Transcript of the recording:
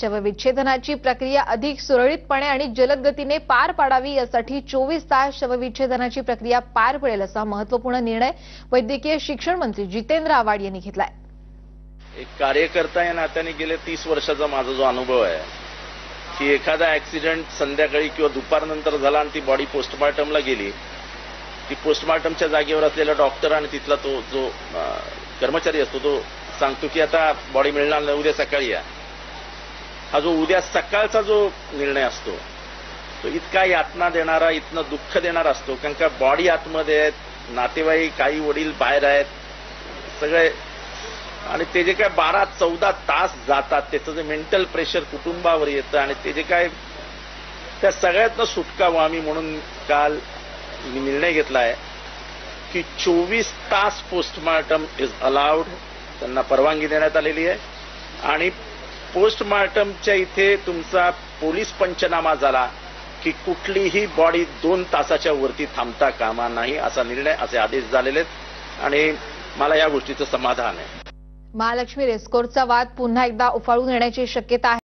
शवविच्छेदनाची प्रक्रिया अधिक सुरळीतपणे आणि जलद गतीने पार पाडावी यासाठी चोवीस तास शवविच्छेदनाची प्रक्रिया पार पडेल असा महत्त्वपूर्ण निर्णय वैद्यकीय शिक्षण मंत्री जितेंद्र आव्हाड यांनी घेतलाय. एक कार्यकर्ता या नात्याने गेल्या तीस वर्षाचा माझा जो अनुभव आहे की एखादा ऍक्सिडेंट संध्याकाळी किंवा दुपारनंतर झाला आणि ती बॉडी पोस्टमॉर्टमला गेली ती पोस्टमॉर्टमच्या जागेवर असलेला डॉक्टर आणि तिथला तो जो कर्मचारी असतो तो सांगतो की आता बॉडी मिळणार नाही उद्या सकाळी या. हा जो उद्या सकाळचा जो निर्णय असतो तो इतका यातना देणारा इतनं दुःख देणारा असतो कारण का बॉडी आतमध्ये आहेत नातेवाईक काही वडील बाहेर आहेत सगळे आणि ते जे काय बारा चौदा तास जातात त्याचं जे मेंटल प्रेशर कुटुंबावर येतं आणि ते जे काय त्या सगळ्यातनं सुटका व्हावी म्हणून काल मी निर्णय घेतला आहे की चोवीस तास पोस्टमार्टम इज अलाउड त्यांना परवानगी देण्यात आलेली आहे आणि पोस्टमार्टमच्या इथे तुमचा पोलीस पंचनामा झाला की कुठलीही बॉडी दोन तासाच्या वरती थांबता कामा नाही असा निर्णय असे आदेश झालेले आहेत. आणि मला या गोष्टीचं समाधान आहे. महालक्ष्मी रेस्कोर्सचा वाद पुन्हा एकदा उफाळून येण्याची शक्यता आहे.